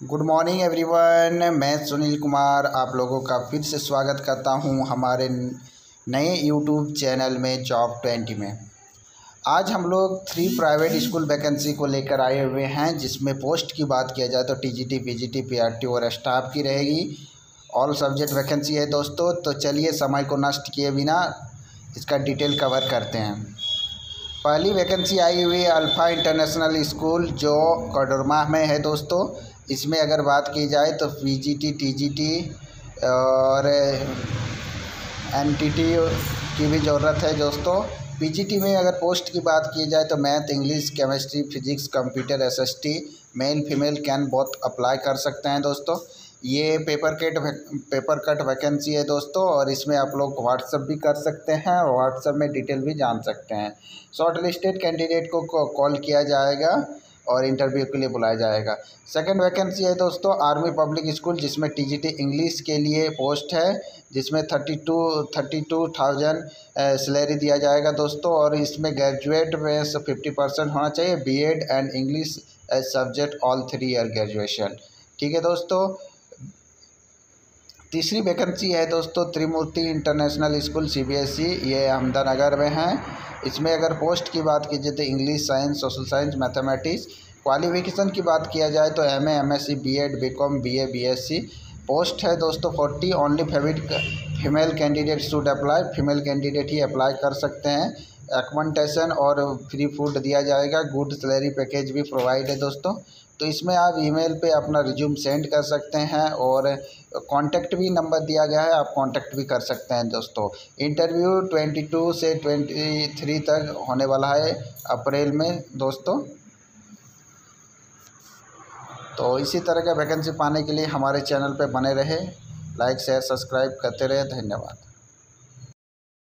Good morning everyone मैं सुनील कुमार आप लोगों का फिर से स्वागत करता हूँ हमारे नए यूट्यूब चैनल में जॉब ट्वेंटी में। आज हम लोग थ्री प्राइवेट स्कूल वैकेंसी को लेकर आए हुए हैं, जिसमें पोस्ट की बात किया जाए तो टीजीटी पीजीटी पीआरटी और स्टाफ की रहेगी। ऑल सब्जेक्ट वैकेंसी है दोस्तों तो चलिए समय को नष्ट किए बिना इसका डिटेल कवर करते हैं। पहली वैकेंसी आई हुई है अल्फ़ा इंटरनेशनल स्कूल जो कडरमा में है दोस्तों। इसमें अगर बात की जाए तो पीजीटी टीजीटी और एनटीटी की भी ज़रूरत है दोस्तों। पीजीटी में अगर पोस्ट की बात की जाए तो math English chemistry physics computer SST male female can बहुत अप्लाई कर सकते हैं दोस्तों। ये paper cut paper cut vacancy है दोस्तों, और इसमें आप लोग व्हाट्सअप भी कर सकते हैं और व्हाट्सअप में डिटेल भी जान सकते हैं। शॉर्ट लिस्टेड कैंडिडेट को कॉल किया जाएगा और इंटरव्यू के लिए बुलाया जाएगा। सेकंड वैकेंसी है दोस्तों आर्मी पब्लिक स्कूल जिसमें टीजीटी इंग्लिश के लिए पोस्ट है, जिसमें thirty two thirty two thousand salary दिया जाएगा दोस्तों, और इसमें ग्रेजुएट में फिफ्टी परसेंट होना चाहिए B Ed and English as subject all three year graduation ठीक है दोस्तों तीसरी वैकेंसी है दोस्तों, त्रिमूर्ति इंटरनेशनल स्कूल सीबीएसई ये अहमदानगर में है। इसमें अगर पोस्ट की बात की जाए तो English science social science mathematics qualification की बात किया जाए तो M M S C B Ed B Com B A B S C post है दोस्तों forty only फेविट female candidate should apply female candidate he apply कर सकते हैं। एकमेंटेशन और फ्री फ़ूड दिया जाएगा। गुड सैलरी पैकेज भी प्रोवाइड है दोस्तों। तो इसमें आप ईमेल पे अपना रिज्यूम सेंड कर सकते हैं और कांटेक्ट भी नंबर दिया गया है, आप कांटेक्ट भी कर सकते हैं दोस्तों। इंटरव्यू ट्वेंटी टू से ट्वेंटी थ्री तक होने वाला है अप्रैल में दोस्तों। तो इसी तरह का वैकेंसी पाने के लिए हमारे चैनल पर बने रहे। लाइक शेयर सब्सक्राइब करते रहे। धन्यवाद।